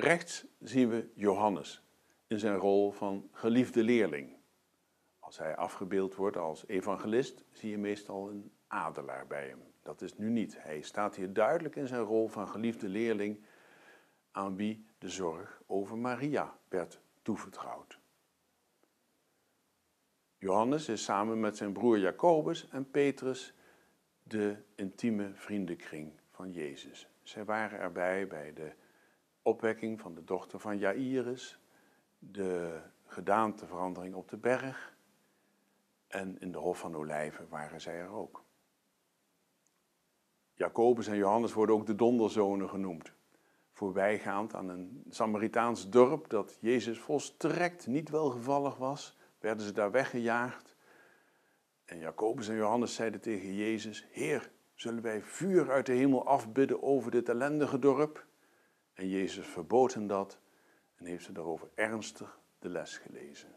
Rechts zien we Johannes in zijn rol van geliefde leerling. Als hij afgebeeld wordt als evangelist, zie je meestal een adelaar bij hem. Dat is nu niet. Hij staat hier duidelijk in zijn rol van geliefde leerling aan wie de zorg over Maria werd toevertrouwd. Johannes is samen met zijn broer Jacobus en Petrus de intieme vriendenkring van Jezus. Zij waren erbij bij de opwekking van de dochter van Jairus, de gedaanteverandering op de berg en in de Hof van Olijven waren zij er ook. Jacobus en Johannes worden ook de donderzonen genoemd. Voorbijgaand aan een Samaritaans dorp dat Jezus volstrekt niet welgevallig was, werden ze daar weggejaagd. En Jacobus en Johannes zeiden tegen Jezus: Heer, zullen wij vuur uit de hemel afbidden over dit ellendige dorp? En Jezus verbood hen dat en heeft ze daarover ernstig de les gelezen.